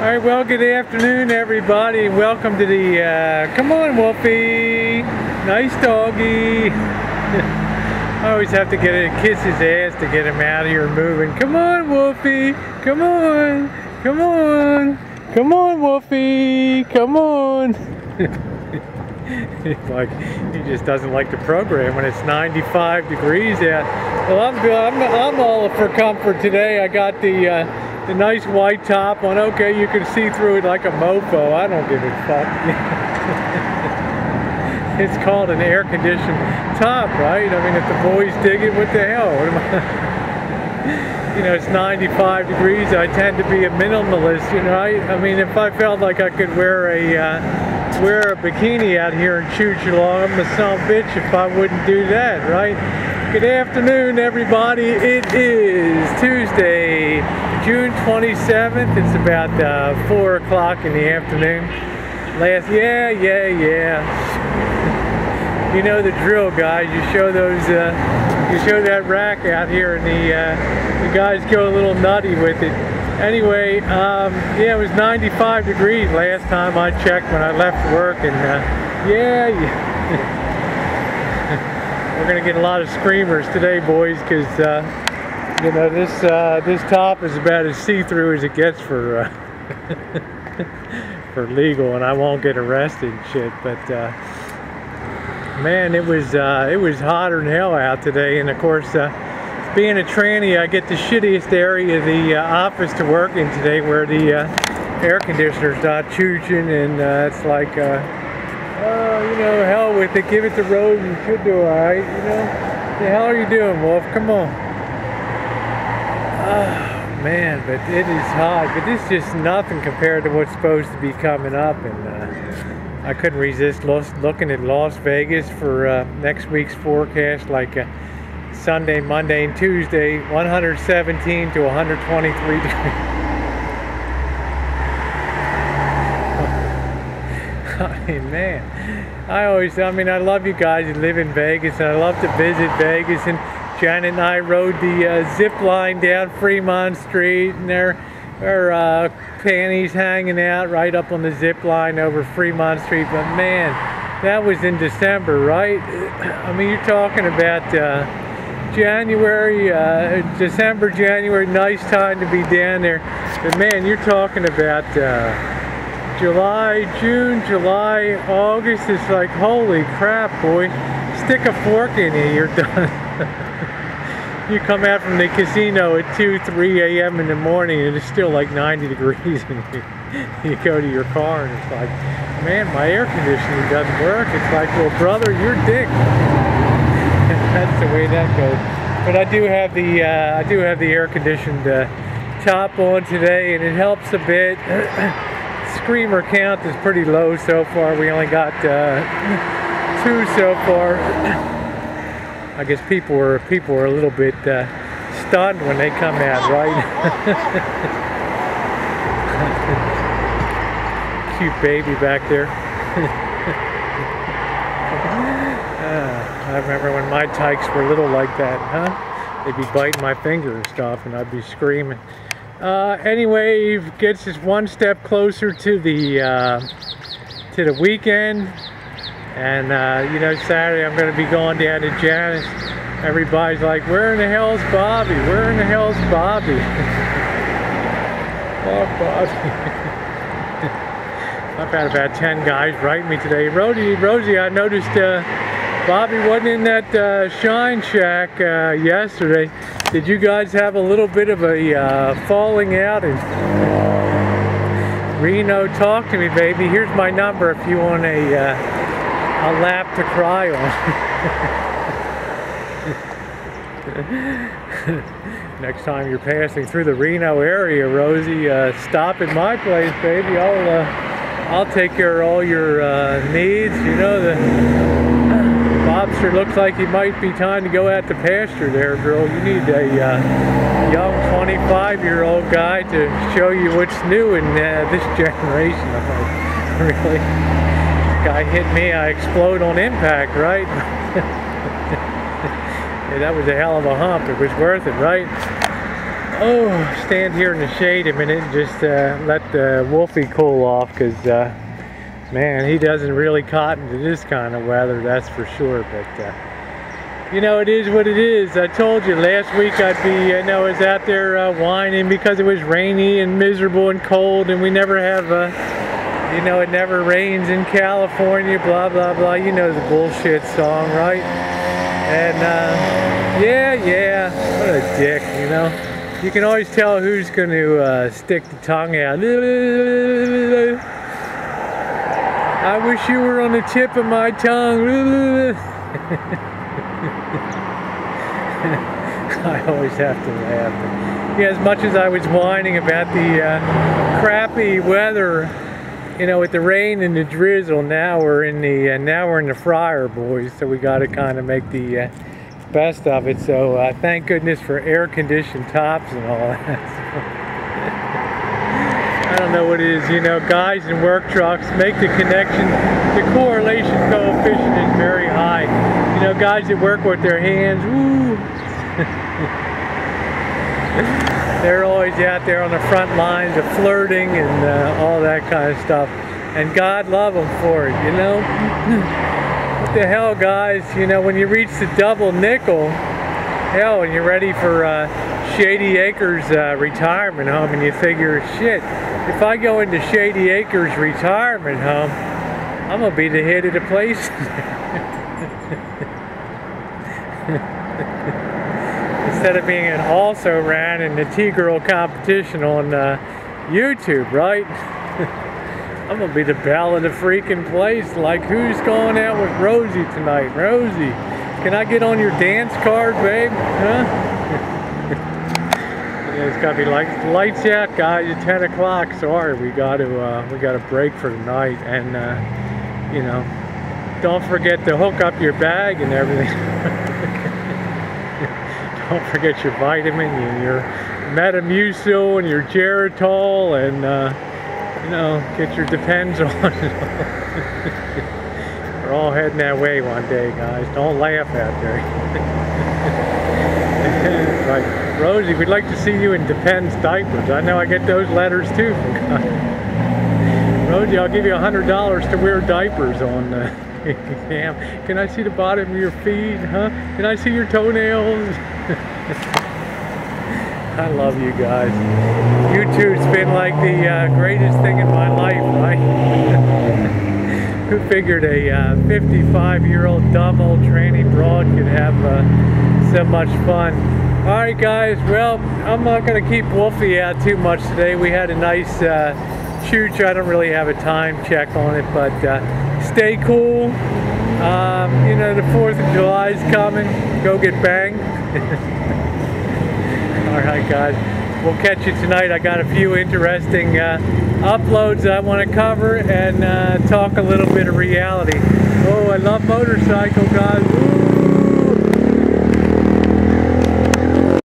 All right, well, good afternoon, everybody. Welcome to the, uh, come on, Wolfie. Nice doggy. I always have to get a kiss his ass to get him out of here moving. Come on, Wolfie. Come on. Come on. Come on, Wolfie. Come on. like he just doesn't like the program when it's 95 degrees out. Well, I'm good. I'm, I'm all for comfort today. I got the uh, the nice white top on. Okay, you can see through it like a mofo. I don't give a fuck. it's called an air conditioned top, right? I mean, if the boys dig it, what the hell? What you know, it's 95 degrees. I tend to be a minimalist, you know. I, I mean, if I felt like I could wear a uh, wear a bikini out here and choo along, I'm a son bitch if I wouldn't do that, right? Good afternoon, everybody. It is Tuesday, June 27th. It's about uh, 4 o'clock in the afternoon. Last, yeah, yeah, yeah. You know the drill, guys. You show those, uh, you show that rack out here, and the uh, the guys go a little nutty with it. Anyway, um, yeah, it was 95 degrees last time I checked when I left work, and uh, yeah, yeah. we're gonna get a lot of screamers today, boys, because uh, you know this uh, this top is about as see-through as it gets for uh, for legal, and I won't get arrested and shit. But uh, man, it was uh, it was hotter than hell out today, and of course, uh, being a tranny, I get the shittiest area of the office to work in today, where the air conditioner's not chooching, and it's like Oh, you know, hell with it. Give it to Rose. You should do all right, you know. The hell are you doing, Wolf? Come on. Oh, man, but it is hot. But this is just nothing compared to what's supposed to be coming up. And uh, I couldn't resist looking at Las Vegas for uh, next week's forecast, like uh, Sunday, Monday, and Tuesday, 117 to 123 degrees. I mean, man, I always, I mean, I love you guys that live in Vegas, and I love to visit Vegas. And Janet and I rode the uh, zip line down Fremont Street, and there are uh, panties hanging out right up on the zip line over Fremont Street. But man, that was in December, right? I mean, you're talking about uh, January, uh, December, January, nice time to be down there. But man, you're talking about uh, July, June, July, August. It's like, holy crap, boy. Stick a fork in you, you're done. you come out from the casino at 2, 3 a.m. in the morning and it's still like 90 degrees and you, you go to your car and it's like, man, my air conditioning doesn't work. It's like, well, brother, you're dick. That's the way that goes. But I do have the, uh, I do have the air conditioned uh, top on today and it helps a bit. screamer count is pretty low so far. We only got uh, two so far. I guess people were people were a little bit uh, stunned when they come out, right? Cute baby back there. uh, I remember when my tykes were little like that, huh? They'd be biting my finger and stuff, and I'd be screaming. Uh, anyway, gets us one step closer to the uh, to the weekend, and uh, you know Saturday I'm going to be going down to Janice. Everybody's like, "Where in the hell's Bobby? Where in the hell's Bobby?" oh, Bobby. I've had about 10 guys write me today. Rosie, Rosie, I noticed uh, Bobby wasn't in that uh, Shine Shack uh, yesterday. Did you guys have a little bit of a uh, falling out? And Reno, talk to me, baby. Here's my number if you want a, uh, a lap to cry on. Next time you're passing through the Reno area, Rosie, uh, stop at my place, baby. I'll uh, I'll take care of all your uh, needs. You know the lobster looks like he might be time to go out to pasture there, girl. You need a uh, young 25-year-old guy to show you what's new in uh, this generation. Really? Guy hit me, I explode on impact, right? yeah, that was a hell of a hump. It was worth it, right? oh, stand here in the shade a minute and just uh, let the Wolfie cool off because, uh, man, he doesn't really cotton to this kind of weather, that's for sure. But, uh, you know, it is what it is. I told you last week I'd be, I know, I was out there uh, whining because it was rainy and miserable and cold and we never have, uh, you know, it never rains in California, blah, blah, blah. You know the bullshit song, right? And, uh, yeah, yeah, what a dick, you know? You can always tell who's going to uh, stick the tongue out. I wish you were on the tip of my tongue. I always have to laugh. Yeah, as much as I was whining about the uh, crappy weather, you know, with the rain and the drizzle, now we're in the uh, now we're in the fryer, boys. So we got to kind of make the uh, best of it. So uh, thank goodness for air-conditioned tops and all that. I don't know what it is, you know, guys in work trucks make the connection, the correlation coefficient is very high. You know, guys that work with their hands, woo, they're always out there on the front lines of flirting and uh, all that kind of stuff. And God love them for it, you know? What the hell, guys? You know, when you reach the double nickel, hell, and you're ready for uh, Shady Acres uh, retirement home, and you figure, shit, if I go into Shady Acres retirement home, I'm gonna be the head of the place. Instead of being an also ran in the T-girl competition on uh, YouTube, right? I'm gonna be the belle of the freaking place. Like, who's going out with Rosie tonight? Rosie, can I get on your dance card, babe? Huh? it's gotta be like lights out, guys. At 10 o'clock. Sorry, we got to uh, we got to break for the night, and uh, you know, don't forget to hook up your bag and everything. don't forget your vitamin and your Metamucil and your Geritol and. Uh, you know, get your depends on. We're all heading that way one day, guys. Don't laugh out there. Rosie, we'd like to see you in Depends diapers. I know I get those letters too from. Rosie, I'll give you a $100 to wear diapers on uh, exam. Can I see the bottom of your feet, huh? Can I see your toenails? I love you guys. YouTube's been like the uh, greatest thing in my life, right? Who figured a 55-year-old uh, dumb old tranny broad could have uh, so much fun? Alright guys, well, I'm not going to keep Wolfie out too much today. We had a nice uh, chooch. I don't really have a time check on it, but uh, stay cool. Um, you know, the 4th of July is coming. Go get banged. Guys. We'll catch you tonight. I got a few interesting uh, uploads I want to cover and uh, talk a little bit of reality. Oh, I love motorcycle, guys. Ooh.